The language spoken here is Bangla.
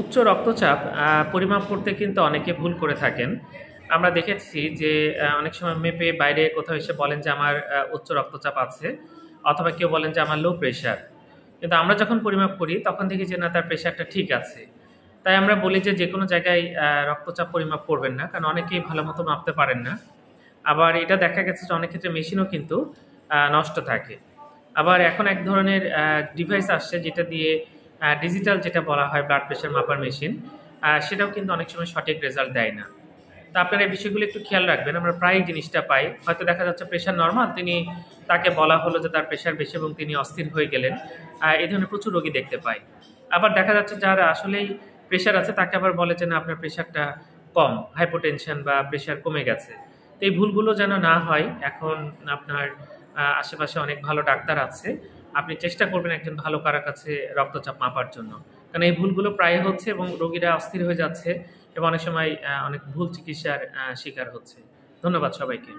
উচ্চ রক্তচাপ পরিমাপ করতে কিন্তু অনেকে ভুল করে থাকেন। আমরা দেখেছি যে অনেক সময় মেপে বাইরে কোথাও এসে বলেন যে, আমার উচ্চ রক্তচাপ আছে, অথবা কেউ বলেন যে, আমার লো প্রেশার কিন্তু আমরা যখন পরিমাপ করি, তখন দেখি যে, না, তার প্রেশারটা ঠিক আছে। তাই আমরা বলি যে যে কোনো জায়গায় রক্তচাপ পরিমাপ করবেন না। কারণ অনেকেই ভালো মতো মাপতে পারেন না। আবার এটা দেখা গেছে যে, অনেক ক্ষেত্রে মেশিনও কিন্তু নষ্ট থাকে। আবার এখন এক ধরনের ডিভাইস আসছে যেটা দিয়ে ডিজিটাল যেটা বলা হয় ব্লাড প্রেশার মাপার মেশিন সেটাও কিন্তু অনেক সময় সঠিক রেজাল্ট দেয় না। তো আপনারা এই বিষয়গুলো একটু খেয়াল রাখবেন, আমরা প্রায় জিনিসটা পাই। হয়তো দেখা যাচ্ছে প্রেশার নর্মাল তিনি তাকে বলা হলো যে তার প্রেশার বেশি এবং তিনি অস্থির হয়ে গেলেন। এই ধরনের প্রচুর রোগী দেখতে পাই। আবার দেখা যাচ্ছে যার আসলেই প্রেশার আছে, তাকে আবার বলে যে, না, আপনার প্রেশারটা কম হাইপোটেনশন বা প্রেশার কমে গেছে। তো এই ভুলগুলো যেন না হয়, এখন আপনার আশেপাশে অনেক ভালো ডাক্তার আছে। আপনি চেষ্টা করবেন একজন ভালো কারার কাছে রক্তচাপ মাপার জন্য। কারণ এই ভুলগুলো প্রায় হচ্ছে এবং রোগীরা অস্থির হয়ে যাচ্ছে এবং অনেক সময় অনেক ভুল চিকিৎসার শিকার হচ্ছে। ধন্যবাদ সবাইকে।